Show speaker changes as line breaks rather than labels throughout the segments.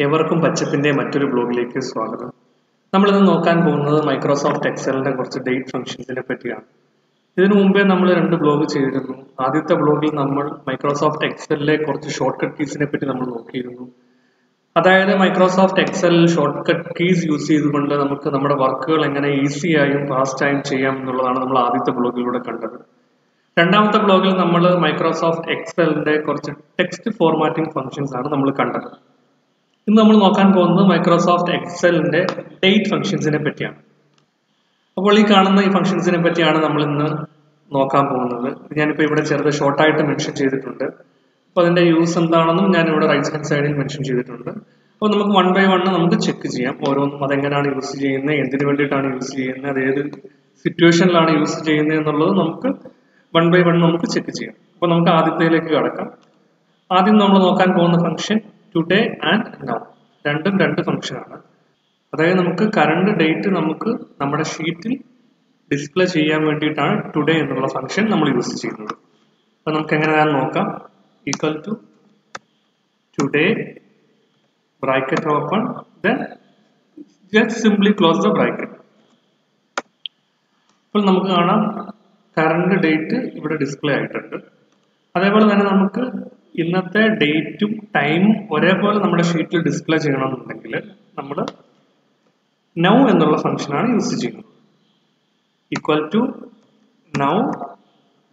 ഏവർക്കും പച്ചപ്പിന്റെ മറ്റൊരു ബ്ലോഗിലേക്ക് സ്വാഗതം. നമ്മൾ ഇന്ന് നോക്കാൻ പോകുന്നത് മൈക്രോസോഫ്റ്റ് എക്സലിന്റെ കുറച്ച് ഡേറ്റ് ഫംഗ്ഷൻസിനെ പറ്റിയാണ്. ഇതിനു മുമ്പേ നമ്മൾ രണ്ട് ബ്ലോഗ് ചെയ്തിരുന്നു. ആദ്യത്തെ ബ്ലോഗിൽ നമ്മൾ മൈക്രോസോഫ്റ്റ് എക്സലിലെ കുറച്ച് ഷോർട്ട് കട്ട് കീസിനെ പറ്റി നമ്മൾ നോക്കിയിരുന്നു. അതായത് Microsoft Excel shortcut keys use ചെയ്തുകൊണ്ട് നമുക്ക് നമ്മുടെ വർക്കുകൾ എങ്ങനെ ഈസി ആയും ഫാസ്റ്റ് ആയും ചെയ്യാം എന്നുള്ളതാണ് നമ്മൾ ആദ്യത്തെ ബ്ലോഗിലൂടെ കണ്ടത്. രണ്ടാമത്തെ ബ്ലോഗിൽ നമ്മൾ മൈക്രോസോഫ്റ്റ് എക്സലിന്റെ കുറച്ച് ടെക്സ്റ്റ് ഫോർമാറ്റിംഗ് ഫംഗ്ഷൻസ് ആണ് നമ്മൾ കണ്ടത്. ഇന്ന് നമ്മൾ നോക്കാൻ പോകുന്നത് മൈക്രോസോഫ്റ്റ് എക്സലിന്റെ ഡേറ്റ് ഫംഗ്ഷൻസിനെ പറ്റിയാണ്. അപ്പോൾ ഈ കാണുന്ന ഈ ഫംഗ്ഷൻസിനെ പറ്റിയാണ് നമ്മൾ ഇന്ന് നോക്കാൻ പോകുന്നത്. ഞാനിപ്പോൾ ഇവിടെ ചെറുത് ഷോർട്ടായിട്ട് മെൻഷൻ ചെയ്തിട്ടുണ്ട്. അപ്പോൾ അതിന്റെ യൂസ് എന്താണെന്നും ഞാൻ ഇവിടെ റൈറ്റ് ഹാൻഡ് സൈഡിൽ മെൻഷൻ ചെയ്തിട്ടുണ്ട്. അപ്പോൾ നമുക്ക് വൺ ബൈ വൺ നമുക്ക് ചെക്ക് ചെയ്യാം. ഓരോന്നും അതെങ്ങനെയാണ് യൂസ് ചെയ്യുന്നത് എന്തിനു വേണ്ടിയിട്ടാണ് യൂസ് ചെയ്യുന്നത് അത് സിറ്റുവേഷനിലാണ് യൂസ് ചെയ്യുന്നത് എന്നുള്ളത് നമുക്ക് വൺ ബൈ വൺ നമുക്ക് ചെക്ക് ചെയ്യാം. അപ്പോൾ നമുക്ക് ആദ്യത്തേലേക്ക് കടക്കാം. ആദ്യം നമ്മൾ നോക്കാൻ പോകുന്ന ഫംഗ്ഷൻ ടുഡേ ആൻഡ് നൗ രണ്ടും രണ്ട് ഫംഗ്ഷനാണ് അതായത് നമുക്ക് കറണ്ട് ഡേറ്റ് നമുക്ക് നമ്മുടെ ഷീറ്റിൽ ഡിസ്പ്ലേ ചെയ്യാൻ വേണ്ടിയിട്ടാണ് ടുഡേ എന്നുള്ള ഫംഗ്ഷൻ നമ്മൾ യൂസ് ചെയ്യുന്നത്. അപ്പോൾ നമുക്ക് എങ്ങനെയാണെന്ന് നോക്കാം. Equal to today bracket open then just simply close the bracket അപ്പോൾ നമുക്ക് കാണാം കറണ്ട് ഡേറ്റ് ഇവിടെ ഡിസ്പ്ലേ ആയിട്ടുണ്ട്. അതേപോലെ തന്നെ നമുക്ക് ഇന്നത്തെ ഡേറ്റും ടൈമും ഒരേപോലെ നമ്മുടെ ഷീറ്റിൽ ഡിസ്പ്ലേ ചെയ്യണമെന്നുണ്ടെങ്കിൽ നമ്മൾ നൗ എന്നുള്ള ഫംഗ്ഷനാണ് യൂസ് ചെയ്യുന്നത്. Equal to now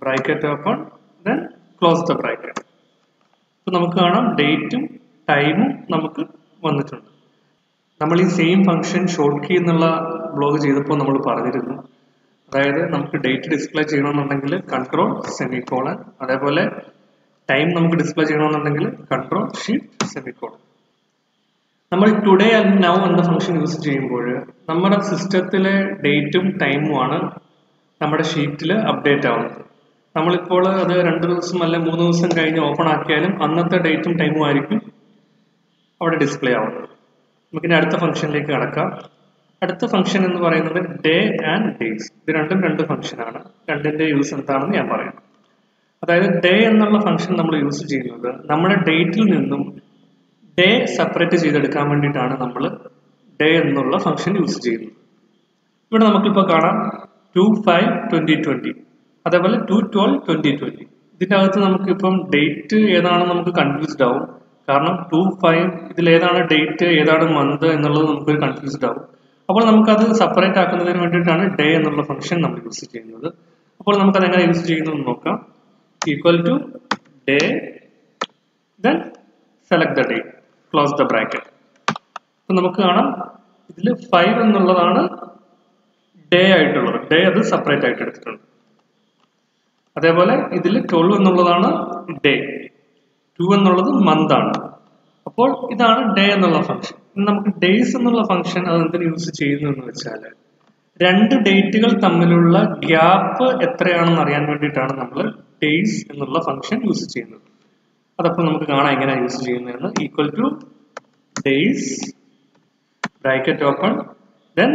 bracket open then close the bracket അപ്പോൾ നമുക്ക് കാണാം ഡേറ്റും ടൈമും നമുക്ക് വന്നിട്ടുണ്ട്. നമ്മൾ ഈ സെയിം ഫംഗ്ഷൻ ഷോർട്ട് കീ എന്നുള്ള ബ്ലോഗ് ചെയ്തപ്പോൾ നമ്മൾ പറഞ്ഞിരുന്നു. അതായത് നമുക്ക് ഡേറ്റ് ഡിസ്പ്ലേ ചെയ്യണമെന്നുണ്ടെങ്കിൽ കൺട്രോൾ സെമിക്കോളൻ അതേപോലെ ടൈം നമുക്ക് ഡിസ്പ്ലേ ചെയ്യണമെന്നുണ്ടെങ്കിൽ കൺട്രോൾ ഷീറ്റ് സെമിക്കോളൻ നമ്മൾ ടുഡേ ആൻഡ് നൗ എന്ന ഫംഗ്ഷൻ യൂസ് ചെയ്യുമ്പോൾ നമ്മുടെ സിസ്റ്റത്തിലെ ഡേറ്റും ടൈമും ആണ് നമ്മുടെ ഷീറ്റിൽ അപ്ഡേറ്റ് ആവുന്നത്. നമ്മളിപ്പോൾ അത് രണ്ട് ദിവസം അല്ലെ മൂന്ന് ദിവസം കഴിഞ്ഞ് ഓപ്പൺ ആക്കിയാലും അന്നത്തെ ഡേറ്റും ടൈമും ആയിരിക്കും അവിടെ ഡിസ്പ്ലേ ആവുന്നത്. നമുക്കിനി അടുത്ത ഫംഗ്ഷനിലേക്ക് കടക്കാം. അടുത്ത ഫംഗ്ഷൻ എന്ന് പറയുന്നത് ഡേ ആൻഡ് ഡേയ്സ് ഇത് രണ്ടും രണ്ട് ഫംഗ്ഷനാണ് രണ്ടിന്റെ യൂസ് എന്താണെന്ന് ഞാൻ പറയാം അതായത് ഡേ എന്നുള്ള ഫംഗ്ഷൻ നമ്മൾ യൂസ് ചെയ്യുന്നത് നമ്മുടെ ഡേറ്റിൽ നിന്നും ഡേ സെപ്പറേറ്റ് ചെയ്തെടുക്കാൻ വേണ്ടിയിട്ടാണ് നമ്മൾ ഡേ എന്നുള്ള ഫംഗ്ഷൻ യൂസ് ചെയ്യുന്നത്. ഇവിടെ നമുക്കിപ്പോൾ കാണാം ടു ഫൈവ് ട്വന്റി ട്വന്റി അതേപോലെ ടു ട്വൽവ് ട്വന്റി ട്വന്റി ഇതിന്റെ അകത്ത് നമുക്കിപ്പം ഡേറ്റ് ഏതാണെന്ന് നമുക്ക് കൺഫ്യൂസ്ഡ് ആവും. കാരണം ടു ഫൈവ് ഇതിൽ ഏതാണ് ഡേറ്റ് ഏതാണ് മന്ത് എന്നുള്ളത് നമുക്കൊരു കൺഫ്യൂസ്ഡ് ആവും. അപ്പോൾ നമുക്കത് സെപ്പറേറ്റ് ആക്കുന്നതിന് വേണ്ടിയിട്ടാണ് ഡേ എന്നുള്ള ഫംഗ്ഷൻ നമ്മൾ യൂസ് ചെയ്യുന്നത്. അപ്പോൾ നമുക്കത് എങ്ങനെ യൂസ് ചെയ്യുന്നതെന്ന് നോക്കാം. Equal to day then select the day close the bracket. അപ്പോൾ നമുക്ക് കാണാം ഇതിൽ ഫൈവ് എന്നുള്ളതാണ് ഡേ ആയിട്ടുള്ളത്. ഡേ അത് സെപ്പറേറ്റ് ആയിട്ട് എടുത്തിട്ടുണ്ട്. അതേപോലെ ഇതിൽ ട്വൽവ് എന്നുള്ളതാണ് ഡേ ടു എന്നുള്ളത് മന്ത് ആണ്. അപ്പോൾ ഇതാണ് ഡേ എന്നുള്ള ഫംഗ്ഷൻ നമുക്ക് ഡേയ്സ് എന്നുള്ള ഫംഗ്ഷൻ അത് എന്തിനു യൂസ് ചെയ്യുന്നു എന്ന് വെച്ചാൽ രണ്ട് ഡേറ്റുകൾ തമ്മിലുള്ള ഗ്യാപ്പ് എത്രയാണെന്ന് അറിയാൻ വേണ്ടിയിട്ടാണ് നമ്മൾ ഡേയ്സ് എന്നുള്ള ഫംഗ്ഷൻ യൂസ് ചെയ്യുന്നത്. അതപ്പോൾ നമുക്ക് കാണാം എങ്ങനെയാണ് യൂസ് ചെയ്യുന്നതെന്ന്. Equal to days bracket open then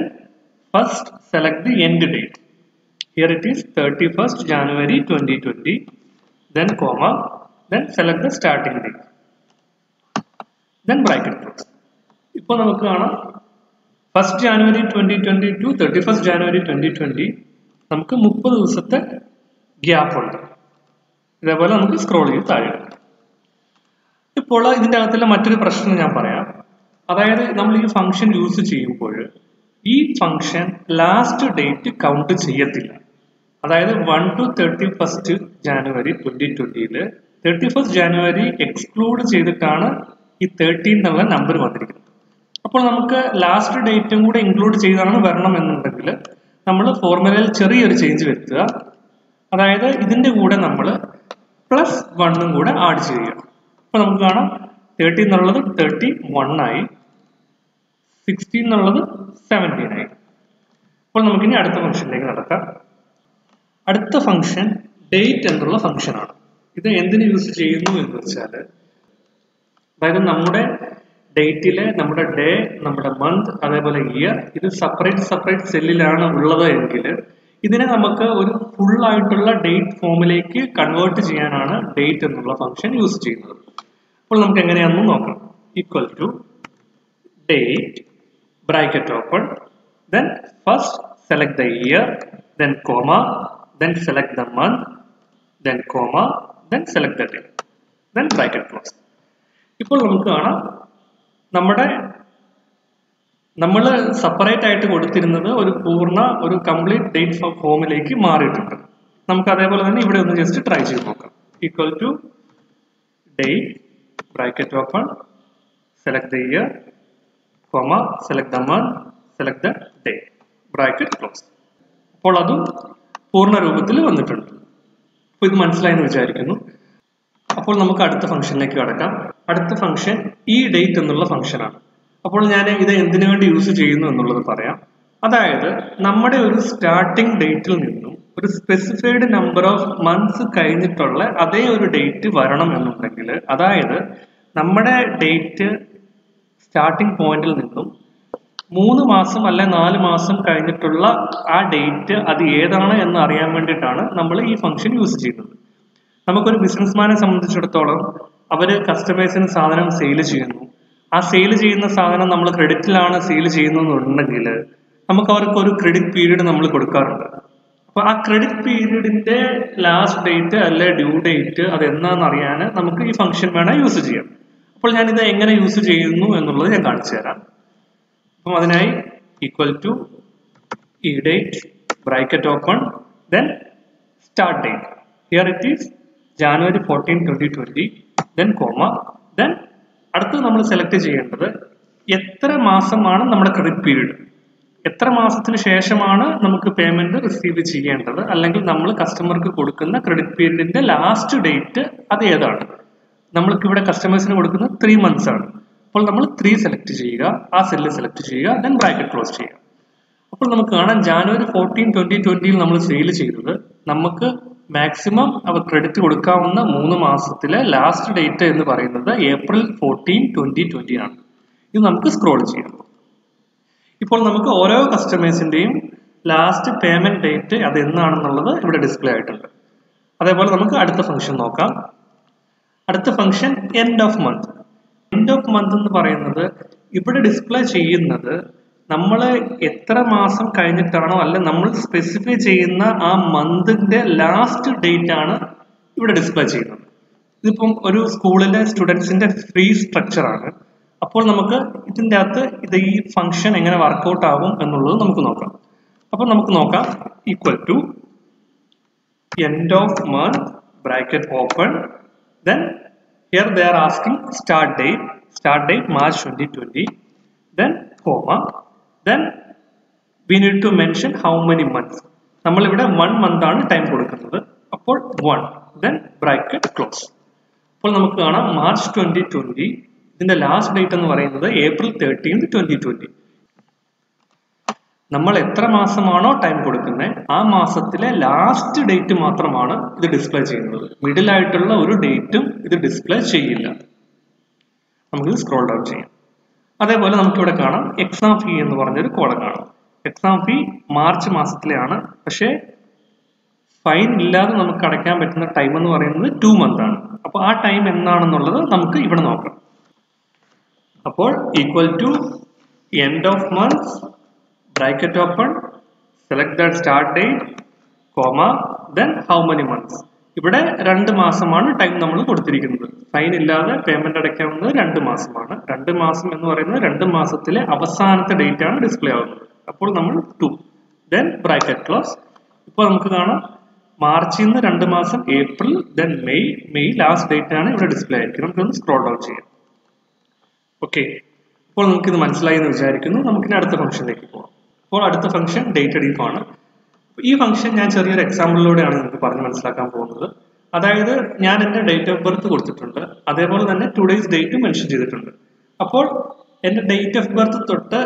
first select the end date here it is thirty first January twenty twenty then comma then select the starting date then bracket close ഇപ്പോൾ നമുക്ക് കാണാം first January twenty twenty to thirty first January twenty twenty നമുക്ക് മുപ്പത് ദിവസത്തെ gap ഉണ്ട്. ഇതേപോലെ നമുക്ക് scroll ചെയ്ത് താഴെ ഇപ്പോൾ ഇതിന്റെ അകത്തുള്ള മറ്റൊരു പ്രശ്നം ഞാൻ പറയാം. അതായത് നമ്മൾ ഈ ഫംഗ്ഷൻ യൂസ് ചെയ്യുമ്പോൾ ഈ ഫംഗ്ഷൻ ലാസ്റ്റ് ഡേറ്റ് കൗണ്ട് ചെയ്യത്തില്ല. അതായത് one two thirty first January twenty ട്വന്റിയിൽ thirty first January exclude ചെയ്തിട്ടാണ് ഈ തേർട്ടീൻ എന്നുള്ള നമ്പർ വന്നിരിക്കുന്നത്. അപ്പോൾ നമുക്ക് ലാസ്റ്റ് ഡേറ്റും കൂടെ ഇൻക്ലൂഡ് ചെയ്താണ് വരണം എന്നുണ്ടെങ്കിൽ നമ്മൾ ഫോർമുലയിൽ ചെറിയൊരു ചേഞ്ച് വരുത്തുക. അതായത് ഇതിന്റെ കൂടെ നമ്മൾ പ്ലസ് വണ്ണും കൂടെ ആഡ് ചെയ്യുക. അപ്പൊ നമുക്ക് കാണാം തേർട്ടി എന്നുള്ളത് തേർട്ടി ആയി സിക്സ്റ്റീൻ എന്നുള്ളത് സെവന്റീൻ ആയി. അപ്പോൾ നമുക്കിനി അടുത്ത ഫംഗ്ഷനിലേക്ക് നടക്കാം. അടുത്ത ഫംഗ്ഷൻ ഡേറ്റ് എന്നുള്ള ഫംഗ്ഷനാണ് ഇത് എന്തിന് യൂസ് ചെയ്യുന്നു എന്ന് വെച്ചാൽ അതായത് നമ്മുടെ ഡേറ്റിലെ നമ്മുടെ ഡേ നമ്മുടെ മന്ത് അതേപോലെ ഇയർ ഇത് സെപ്പറേറ്റ് സെപ്പറേറ്റ് സെല്ലിലാണ് ഉള്ളത് എങ്കിൽ ഇതിനെ നമുക്ക് ഒരു ഫുൾ ആയിട്ടുള്ള ഡേറ്റ് ഫോമിലേക്ക് കൺവേർട്ട് ചെയ്യാനാണ് ഡേറ്റ് എന്നുള്ള ഫംഗ്ഷൻ യൂസ് ചെയ്യുന്നത്. അപ്പോൾ നമുക്ക് എങ്ങനെയാണെന്ന് നോക്കാം. Equal to date bracket open then first select the year then comma then select the month then comma then select the day then bracket close ഇപ്പോൾ നമുക്ക് കാണാം നമ്മുടെ നമ്മൾ സെപ്പറേറ്റ് ആയിട്ട് കൊടുത്തിരുന്നത് ഒരു പൂർണ ഒരു കംപ്ലീറ്റ് ഡേറ്റ് ഫോമിലേക്ക് മാറിയിട്ടുണ്ട്. നമുക്ക് അതേപോലെ തന്നെ ഇവിടെ ഒന്ന് ജസ്റ്റ് ട്രൈ ചെയ്ത് നോക്കാം. Equal to date bracket open select the year comma select the month select the day bracket close അപ്പോൾ അതും പൂർണ രൂപത്തിൽ വന്നിട്ടുണ്ട്. അപ്പോൾ ഇത് മനസ്സിലായെന്ന് വിചാരിക്കുന്നു. അപ്പോൾ നമുക്ക് അടുത്ത ഫംഗ്ഷനിലേക്ക് കടക്കാം. അടുത്ത ഫംഗ്ഷൻ ഈ ഡേറ്റ് എന്നുള്ള ഫംഗ്ഷനാണ് അപ്പോൾ ഞാൻ ഇത് എന്തിനു വേണ്ടി യൂസ് ചെയ്യുന്നു എന്നുള്ളത് പറയാം. അതായത് നമ്മുടെ ഒരു സ്റ്റാർട്ടിംഗ് ഡേറ്റിൽ നിന്നും ഒരു സ്പെസിഫൈഡ് നമ്പർ ഓഫ് മന്ത്സ് കഴിഞ്ഞിട്ടുള്ള അതേ ഒരു ഡേറ്റ് വരണം എന്നുണ്ടെങ്കിൽ അതായത് നമ്മുടെ ഡേറ്റ് സ്റ്റാർട്ടിംഗ് പോയിന്റിൽ നിന്നും മൂന്ന് മാസം അല്ലെ നാല് മാസം കഴിഞ്ഞിട്ടുള്ള ആ ഡേറ്റ് അത് ഏതാണ് എന്ന് അറിയാൻ വേണ്ടിയിട്ടാണ് നമ്മൾ ഈ ഫംഗ്ഷൻ യൂസ് ചെയ്യുന്നത്. നമുക്കൊരു ബിസിനസ്മാനെ സംബന്ധിച്ചിടത്തോളം അവർ കസ്റ്റമേഴ്സിന് സാധനം സെയിൽ ചെയ്യുന്നു. ആ സെയിൽ ചെയ്യുന്ന സാധനം നമ്മൾ ക്രെഡിറ്റിലാണ് സെയിൽ ചെയ്യുന്നതെന്നുണ്ടെങ്കിൽ നമുക്ക് അവർക്ക് ഒരു ക്രെഡിറ്റ് പീരീഡ് നമ്മൾ കൊടുക്കാറുണ്ട്. അപ്പൊ ആ ക്രെഡിറ്റ് പീരീഡിന്റെ ലാസ്റ്റ് ഡേറ്റ് അല്ലെ ഡ്യൂ ഡേറ്റ് അത് എന്നാന്ന് അറിയാൻ നമുക്ക് ഈ ഫംഗ്ഷൻ വേണം യൂസ് ചെയ്യാം. അപ്പോൾ ഞാൻ ഇത് എങ്ങനെ യൂസ് ചെയ്യുന്നു എന്നുള്ളത് ഞാൻ കാണിച്ചു തരാം. അപ്പം അതിനായി equal to E date bracket open then start date here it is January fourteen twenty twenty then comma then അടുത്ത് നമ്മൾ സെലക്ട് ചെയ്യേണ്ടത് എത്ര മാസമാണ് നമ്മുടെ ക്രെഡിറ്റ് പീരീഡ് എത്ര മാസത്തിന് ശേഷമാണ് നമുക്ക് പേയ്മെന്റ് റിസീവ് ചെയ്യേണ്ടത്? അല്ലെങ്കിൽ നമ്മൾ കസ്റ്റമർക്ക് കൊടുക്കുന്ന ക്രെഡിറ്റ് പീരീഡിന്റെ ലാസ്റ്റ് ഡേറ്റ് അത് ഏതാണ്? നമ്മൾക്ക് ഇവിടെ കസ്റ്റമേഴ്സിന് കൊടുക്കുന്നത് ത്രീ മന്ത്സ് ആണ്. അപ്പോൾ നമ്മൾ ത്രീ സെലക്ട് ചെയ്യുക ആ സെല്ല് സെലക്ട് ചെയ്യുക ദെൻ ബ്രാക്കറ്റ് ക്ലോസ് ചെയ്യുക. അപ്പോൾ നമുക്ക് കാണാം ജാനുവരി ഫോർട്ടീൻ ട്വന്റി ട്വന്റിയിൽ നമ്മൾ സെയിൽ ചെയ്തത്. നമുക്ക് മാക്സിമം അവർ ക്രെഡിറ്റ് കൊടുക്കാവുന്ന മൂന്ന് മാസത്തിലെ ലാസ്റ്റ് ഡേറ്റ് എന്ന് പറയുന്നത് ഏപ്രിൽ ഫോർട്ടീൻ ട്വന്റി ട്വന്റി ആണ്. ഇത് നമുക്ക് സ്ക്രോൾ ചെയ്യാം. ഇപ്പോൾ നമുക്ക് ഓരോ കസ്റ്റമേഴ്സിന്റെയും ലാസ്റ്റ് പേയ്മെന്റ് ഡേറ്റ് അത് എന്നാണെന്നുള്ളത് ഇവിടെ ഡിസ്പ്ലേ ആയിട്ടുണ്ട്. അതേപോലെ നമുക്ക് അടുത്ത ഫംഗ്ഷൻ നോക്കാം. അടുത്ത function end of month end of month എന്ന് പറയുന്നത് ഇവിടെ ഡിസ്പ്ലേ ചെയ്യുന്നത് നമ്മൾ എത്ര മാസം കഴിഞ്ഞിട്ടാണോ അല്ല നമ്മൾ സ്പെസിഫൈ ചെയ്യുന്ന ആ മന്തിന്റെ ലാസ്റ്റ് ഡേറ്റ് ആണ് ഇവിടെ ഡിസ്പ്ലേ ചെയ്യുന്നത്. ഇതിപ്പം ഒരു സ്കൂളിലെ സ്റ്റുഡൻസിന്റെ ഫ്രീ സ്ട്രക്ചർ ആണ്. അപ്പോൾ നമുക്ക് ഇതിന്റെ അകത്ത് ഇത് ഈ ഫംഗ്ഷൻ എങ്ങനെ വർക്കൗട്ട് ആകും എന്നുള്ളത് നമുക്ക് നോക്കാം. അപ്പോൾ നമുക്ക് നോക്കാം. Equal to end of month bracket open then here they are asking start date start date March twenty twenty then comma then we need to mention how many months നമ്മളിവിടെ one month ആണ് time കൊടുക്കുന്നത്. അപ്പോൾ one then bracket close അപ്പോൾ നമുക്ക് കാണാം March twenty twenty ഇതിന്റെ last date എന്ന് പറയുന്നത് ഏപ്രിൽ തേർട്ടീൻ ട്വന്റി ട്വന്റി നമ്മൾ എത്ര മാസമാണോ ടൈം കൊടുക്കുന്നത് ആ മാസത്തിലെ ലാസ്റ്റ് ഡേറ്റ് മാത്രമാണ് ഇത് ഡിസ്പ്ലേ ചെയ്യുന്നത്. മിഡിൽ ആയിട്ടുള്ള ഒരു ഡേറ്റും ഇത് ഡിസ്പ്ലേ ചെയ്യില്ല. നമുക്ക് സ്ക്രോൾ ഡൗൺ ചെയ്യാം. അതേപോലെ നമുക്കിവിടെ കാണാം എക്സാം ഫീ എന്ന് പറഞ്ഞൊരു കോളം കാണാം. എക്സാം ഫീ മാർച്ച് മാസത്തിലാണ് പക്ഷേ ഫൈൻ ഇല്ലാതെ നമുക്ക് അടയ്ക്കാൻ പറ്റുന്ന ടൈം എന്ന് പറയുന്നത് ടു മന്ത് ആണ്. അപ്പോൾ ആ ടൈം എന്താണെന്നുള്ളത് നമുക്ക് ഇവിടെ നോക്കാം. അപ്പോൾ equal to end of month bracket open select the start date comma then how many months ഇവിടെ രണ്ട് മാസമാണ് ടൈം നമ്മൾ കൊടുത്തിരിക്കുന്നത്. ഫൈൻ ഇല്ലാതെ പേയ്മെന്റ് അടയ്ക്കാവുന്നത് രണ്ട് മാസമാണ്. രണ്ട് മാസം എന്ന് പറയുന്നത് രണ്ട് മാസത്തിലെ അവസാനത്തെ ഡേറ്റ് ആണ് ഡിസ്പ്ലേ ആവുന്നത്. അപ്പോൾ നമ്മൾ ടു ദെൻ ബ്രാക്കറ്റ് ക്ലോസ് ഇപ്പോൾ നമുക്ക് കാണാം. മാർച്ചിൽ നിന്ന് രണ്ട് മാസം April then May May last date ആണ് ഇവിടെ ഡിസ്പ്ലേ ആയിരിക്കും നമുക്കൊന്ന് സ്ക്രോൾ ഡൗൺ ചെയ്യാം. ഓക്കെ അപ്പോൾ നമുക്ക് ഇത് മനസ്സിലായി എന്ന് വിചാരിക്കുന്നു. നമുക്കിനി അടുത്ത ഫംഗ്ഷനിലേക്ക് പോകാം അപ്പോൾ അടുത്ത ഫംഗ്ഷൻ ഡേറ്റ് ആണ്. ഈ ഫംഗ്ഷൻ ഞാൻ ചെറിയൊരു എക്സാമ്പിളിലൂടെയാണ് നിങ്ങൾക്ക് പറഞ്ഞ് മനസ്സിലാക്കാൻ പോകുന്നത്. അതായത് ഞാൻ എന്റെ ഡേറ്റ് ഓഫ് ബർത്ത് കൊടുത്തിട്ടുണ്ട്. അതേപോലെ തന്നെ ടുഡേയ്സ് ഡേറ്റ് മെൻഷൻ ചെയ്തിട്ടുണ്ട്. അപ്പോൾ എന്റെ ഡേറ്റ് ഓഫ് ബർത്ത് തൊട്ട്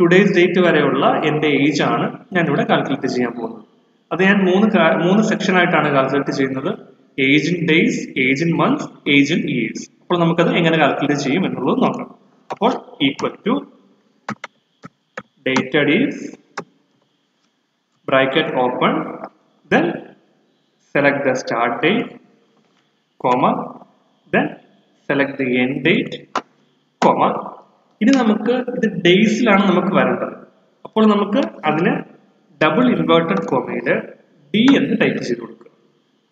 ടുഡേയ്സ് ഡേറ്റ് വരെയുള്ള എന്റെ ഏജ് ആണ് ഞാൻ ഇവിടെ കാൽക്കുലേറ്റ് ചെയ്യാൻ പോകുന്നത്. അത് ഞാൻ മൂന്ന് മൂന്ന് സെക്ഷൻ ആയിട്ടാണ് കാൽക്കുലേറ്റ് ചെയ്യുന്നത്. Age in days age in month age in years അപ്പോൾ നമുക്കത് എങ്ങനെ കാൽക്കുലേറ്റ് ചെയ്യും എന്നുള്ളത് നോക്കാം. അപ്പോൾ equal to date is bracket open then select the start date comma then select the end date comma. ഇനി നമുക്ക് ഇത് ഡേയ്സിലാണ് നമുക്ക് വരേണ്ടത്. അപ്പോൾ നമുക്ക് അതിന് ഡബിൾ ഇൻവേർട്ടഡ് കോമയിൽ ഡി എന്ന് ടൈപ്പ് ചെയ്ത് കൊടുക്കുക.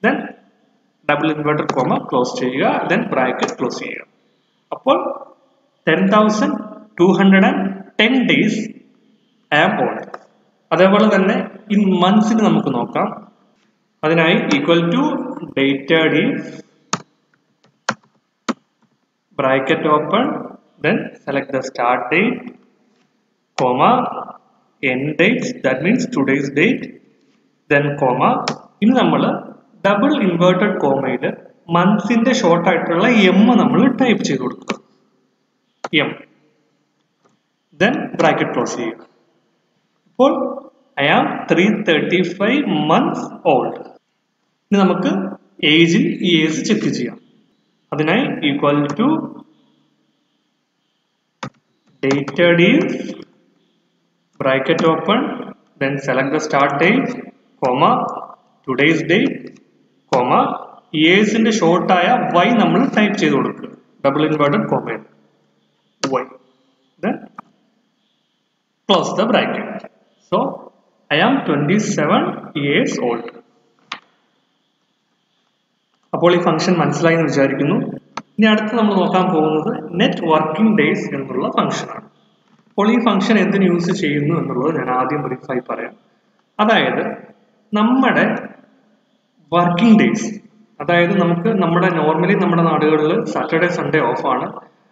Then double inverted comma close ചെയ്യുക ദെൻ ബ്രാക്കറ്റ് ക്ലോസ് ചെയ്യുക. അപ്പോൾ ten thousand two hundred and ten days am old അതേപോലെ തന്നെ ഇൻ മന്ത്സിന് നമുക്ക് നോക്കാം. അതിനായി equal to dated is bracket open then select the start date comma end dates that means today's date then comma ഇനി നമ്മൾ ഡബിൾ ഇൻവേർട്ടഡ് കോമയിൽ മന്ത്സിന്റെ ഷോർട്ട് ആയിട്ടുള്ള എം നമ്മൾ ടൈപ്പ് ചെയ്ത് കൊടുക്കുക. എം ദെൻ ബ്രാക്കറ്റ് ക്ലോസ് ചെയ്യുക. ഇപ്പോൾ I am three thirty five months old ഇനി നമുക്ക് ഏജിൽ ഏജ് ചെക്ക് ചെയ്യാം. അതിനായി equal to dated is bracket open then select the start date comma today's date comma ഇയേഴ്സിന്റെ ഷോർട്ട് ആയ വൈ നമ്മൾ ടൈപ്പ് ചെയ്ത് കൊടുക്കുക. Double inverted comma Y then close the bracket. So i am 27 years old. അപ്പോൾ ഈ function മനസ്സിലായി എന്ന് വിചാരിക്കുന്നു. ഇനി അടുത്ത് നമ്മൾ നോക്കാൻ പോകുന്നത് നെറ്റ് വർക്കിംഗ് ഡേയ്സ് എന്നുള്ള ഫംഗ്ഷനാണ് അപ്പോൾ ഈ ഫംഗ്ഷൻ എന്തിന് യൂസ് ചെയ്യുന്നു എന്നുള്ളത് ഞാൻ ആദ്യം ബ്രീഫായി പറയാം. അതായത് നമ്മുടെ വർക്കിംഗ് ഡേയ്സ് അതായത് നമുക്ക് നമ്മുടെ നോർമലി നമ്മുടെ നാടുകളിൽ സാറ്റർഡേ സൺഡേ ഓഫാണ്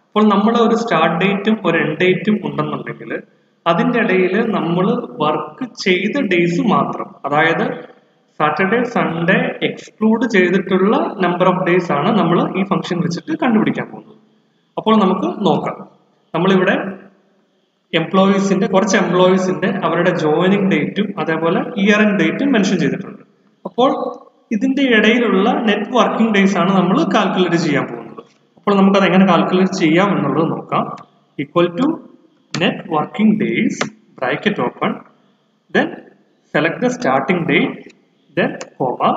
അപ്പോൾ നമ്മുടെ ഒരു സ്റ്റാർട്ട് ഡേറ്റും ഒരു എൻഡ് ഡേറ്റും ഉണ്ടെന്നുണ്ടെങ്കിൽ അതിന്റെ ഇടയിൽ നമ്മൾ വർക്ക് ചെയ്ത ഡേയ്സ് മാത്രം. അതായത് സാറ്റർഡേ സൺഡേ എക്സ്ക്ലൂഡ് ചെയ്തിട്ടുള്ള നമ്പർ ഓഫ് ഡേയ്സ് ആണ് നമ്മൾ ഈ ഫംഗ്ഷൻ വെച്ചിട്ട് കണ്ടുപിടിക്കാൻ പോകുന്നത്. അപ്പോൾ നമുക്ക് നോക്കാം. നമ്മളിവിടെ എംപ്ലോയീസിന്റെ കുറച്ച് എംപ്ലോയീസിന്റെ അവരുടെ ജോയിനിങ് ഡേറ്റും അതേപോലെ ഇയർ എൻഡ് ഡേറ്റും മെൻഷൻ ചെയ്തിട്ടുണ്ട്. അപ്പോൾ ഇതിന്റെ ഇടയിലുള്ള നെറ്റ് വർക്കിംഗ് ഡേയ്സ് ആണ് നമ്മൾ കാൽക്കുലേറ്റ് ചെയ്യാൻ പോകുന്നത്. അപ്പോൾ നമുക്കത് എങ്ങനെ കാൽക്കുലേറ്റ് ചെയ്യാം എന്നുള്ളത് നോക്കാം. Equal to net days bracket open then select the starting date then comma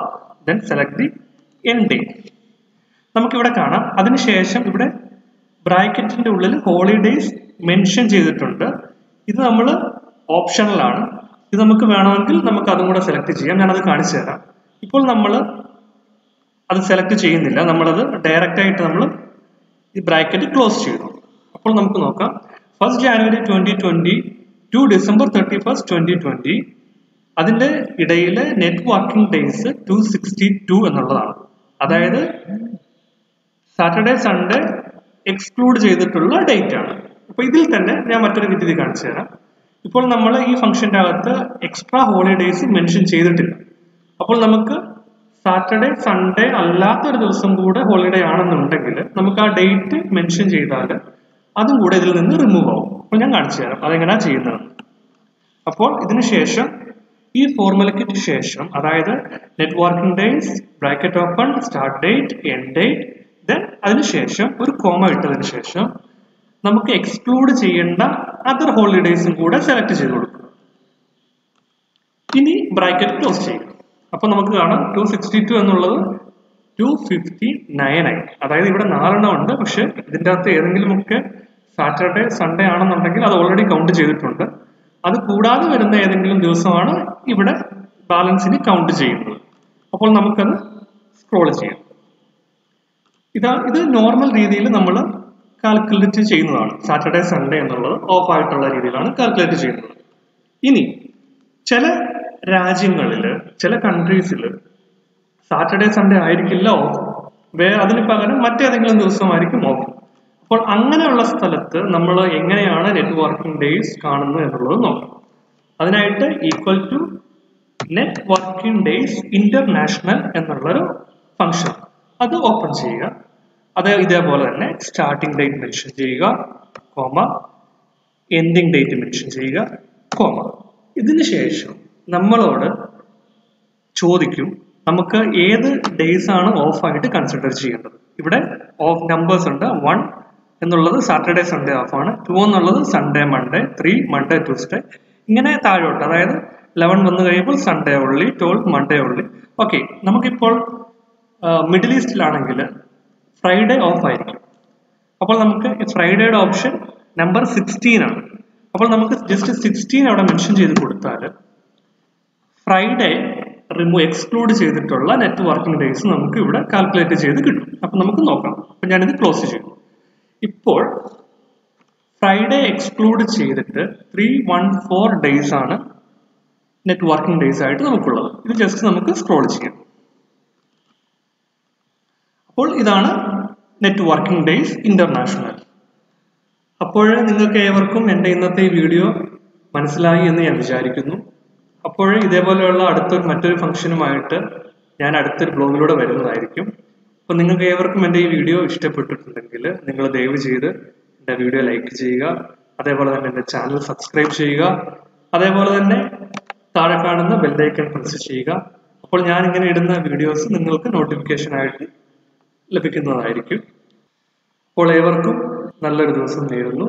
then select the end date. നമുക്ക് ഇവിടെ കാണാം. അതിനുശേഷം ഇവിടെ ബ്രാക്കറ്റിന്റെ ഉള്ളിൽ ഹോളിഡേയ്സ് മെൻഷൻ ചെയ്തിട്ടുണ്ട്. ഇത് നമ്മൾ ഓപ്ഷണലാണ് ഇത് നമുക്ക് വേണമെങ്കിൽ നമുക്ക് അതും കൂടെ സെലക്ട് ചെയ്യാം. ഞാനത് കാണിച്ചു തരാം. ഇപ്പോൾ നമ്മൾ അത് സെലക്ട് ചെയ്യുന്നില്ല. നമ്മളത് ഡയറക്റ്റ് ആയിട്ട് നമ്മൾ ഈ ബ്രാക്കറ്റ് ക്ലോസ് ചെയ്തു. അപ്പോൾ നമുക്ക് നോക്കാം. First January twenty twenty to December thirty first twenty twenty അതിന്റെ ഇടയിൽ net working days two sixty two എന്നുള്ളതാണ്. അതായത് സാറ്റർഡേ സൺഡേ എക്സ്ക്ലൂഡ് ചെയ്തിട്ടുള്ള ഡേറ്റ് ആണ്. അപ്പൊ ഇതിൽ തന്നെ ഞാൻ മറ്റൊരു വിധി കാണിച്ചു തരാം. ഇപ്പോൾ നമ്മൾ ഈ ഫംഗ്ഷന്റെ അകത്ത് എക്സ്ട്രാ ഹോളിഡേയ്സ് മെൻഷൻ ചെയ്തിട്ടില്ല. അപ്പോൾ നമുക്ക് സാറ്റർഡേ സൺഡേ അല്ലാത്ത ഒരു ദിവസം കൂടെ ഹോളിഡേ ആണെന്നുണ്ടെങ്കിൽ നമുക്ക് ആ ഡേറ്റ് മെൻഷൻ ചെയ്താൽ അതും കൂടെ ഇതിൽ നിന്ന് റിമൂവ് ആവും. അപ്പോൾ ഞാൻ കാണിച്ചു തരാം. അതെങ്ങനെയാ ചെയ്യുന്നത്? അപ്പോൾ ഇതിനു ശേഷം ഈ ഫോർമുലയ്ക്ക് ശേഷം അതായത് networking days bracket open start date end date then അതിനുശേഷം ഒരു കോമ ഇട്ടതിന് ശേഷം നമുക്ക് എക്സ്ക്ലൂഡ് ചെയ്യേണ്ട അതർ ഹോളിഡേയ്സും കൂടെ സെലക്ട് ചെയ്ത് കൊടുക്കുക ഇനി ബ്രാക്കറ്റ് ക്ലോസ് ചെയ്യുക. അപ്പൊ നമുക്ക് കാണാം ടു സിക്സ്റ്റി ടു എന്നുള്ളത് ടു ഫിഫ്റ്റി നയൻ ആയി. അതായത് ഇവിടെ നാലെണ്ണം ഉണ്ട് പക്ഷെ ഇതിന്റെ അകത്ത് ഏതെങ്കിലുമൊക്കെ സാറ്റർഡേ സൺഡേ ആണെന്നുണ്ടെങ്കിൽ അത് ഓൾറെഡി കൗണ്ട് ചെയ്തിട്ടുണ്ട്. അത് കൂടാതെ വരുന്ന ഏതെങ്കിലും ദിവസമാണ് ഇവിടെ ബാലൻസിന് കൗണ്ട് ചെയ്യുന്നത്. അപ്പോൾ നമുക്കത് സ്ക്രോൾ ചെയ്യാം. ഇതാ ഇത് നോർമൽ രീതിയിൽ നമ്മൾ കാൽക്കുലേറ്റ് ചെയ്യുന്നതാണ്. സാറ്റർഡേ സൺഡേ എന്നുള്ളത് ഓഫ് ആയിട്ടുള്ള രീതിയിലാണ് കാൽക്കുലേറ്റ് ചെയ്യുന്നത്. ഇനി ചില രാജ്യങ്ങളിൽ ചില കൺട്രീസിൽ സാറ്റർഡേ സൺഡേ ആയിരിക്കില്ല ഓഫ് അതിന് പകരം മറ്റേതെങ്കിലും ദിവസമായിരിക്കും ഓഫ് അപ്പോൾ അങ്ങനെയുള്ള സ്ഥലത്ത് നമ്മൾ എങ്ങനെയാണ് നെറ്റ് വർക്കിംഗ് ഡേയ്സ് കാണുന്നത് എന്നുള്ളത് നോക്കാം. അതിനായിട്ട് equal to net working days international എന്നുള്ളൊരു ഫംഗ്ഷൻ അത് ഓപ്പൺ ചെയ്യുക. അത് ഇതേപോലെ തന്നെ സ്റ്റാർട്ടിംഗ് ഡേറ്റ് മെൻഷൻ ചെയ്യുക കോമ എൻഡിങ് ഡേറ്റ് മെൻഷൻ ചെയ്യുക കോമ ഇതിന് ശേഷം നമ്മളോട് ചോദിക്കും നമുക്ക് ഏത് ഡേയ്സ് ആണ് ഓഫായിട്ട് കൺസിഡർ ചെയ്യേണ്ടത്? ഇവിടെ ഓഫ് നമ്പേഴ്സ് ഉണ്ട്. വൺ എന്നുള്ളത് സാറ്റർഡേ സൺഡേ ഓഫ് ആണ്. ടു എന്നുള്ളത് Sunday Monday three Monday Tuesday ഇങ്ങനെ താഴോട്ട് അതായത് ലെവൻ വന്നു കഴിയുമ്പോൾ Sunday only twelve Monday only okay നമുക്കിപ്പോൾ മിഡിൽ ഈസ്റ്റിലാണെങ്കിൽ ഫ്രൈഡേ ഓഫ് ആയിരിക്കും. അപ്പോൾ നമുക്ക് ഫ്രൈഡേയുടെ ഓപ്ഷൻ നമ്പർ സിക്സ്റ്റീൻ ആണ്. അപ്പോൾ നമുക്ക് ജസ്റ്റ് സിക്സ്റ്റീൻ അവിടെ മെൻഷൻ ചെയ്ത് കൊടുത്താൽ ഫ്രൈഡേ റിമൂവ് എക്സ്ക്ലൂഡ് ചെയ്തിട്ടുള്ള നെറ്റ് വർക്കിംഗ് ഡേയ്സ് നമുക്ക് ഇവിടെ കാൽക്കുലേറ്റ് ചെയ്ത് കിട്ടും. അപ്പം നമുക്ക് നോക്കാം. അപ്പം ഞാനിത് ക്ലോസ് ചെയ്യും ഇപ്പോൾ ഫ്രൈഡേ എക്സ്ക്ലൂഡ് ചെയ്തിട്ട് ത്രീ വൺ ഫോർ ഡേയ്സ് ആണ് നെറ്റ് വർക്കിംഗ് ഡേയ്സ് ആയിട്ട് നമുക്കുള്ളത്. ഇത് ജസ്റ്റ് നമുക്ക് സ്ക്രോൾ ചെയ്യാം. അപ്പോൾ ഇതാണ് നെറ്റ് വർക്കിംഗ് ഡേയ്സ് ഇന്റർനാഷണൽ അപ്പോൾ നിങ്ങൾക്ക് ഏവർക്കും എന്റെ ഇന്നത്തെ വീഡിയോ മനസ്സിലായി എന്ന് ഞാൻ വിചാരിക്കുന്നു. അപ്പോൾ ഇതേപോലെയുള്ള അടുത്തൊരു മറ്റൊരു ഫംഗ്ഷനുമായിട്ട് ഞാൻ അടുത്തൊരു ബ്ലോഗിലൂടെ വരുന്നതായിരിക്കും. അപ്പോൾ നിങ്ങൾക്ക് ഏവർക്കും എന്റെ ഈ വീഡിയോ ഇഷ്ടപ്പെട്ടിട്ടുണ്ടെങ്കിൽ നിങ്ങൾ ദയവ് ചെയ്ത് എന്റെ വീഡിയോ ലൈക്ക് ചെയ്യുക അതേപോലെ തന്നെ എന്റെ ചാനൽ സബ്സ്ക്രൈബ് ചെയ്യുക അതേപോലെ തന്നെ താഴെ കാണുന്ന ബെല്ലൈക്കൺ പ്രസ് ചെയ്യുക. അപ്പോൾ ഞാൻ ഇങ്ങനെ ഇടുന്ന വീഡിയോസ് നിങ്ങൾക്ക് നോട്ടിഫിക്കേഷൻ ആയിട്ട് ലഭിക്കുന്നതായിരിക്കും. അപ്പോൾ ഏവർക്കും നല്ലൊരു ദിവസം നേരുന്നു.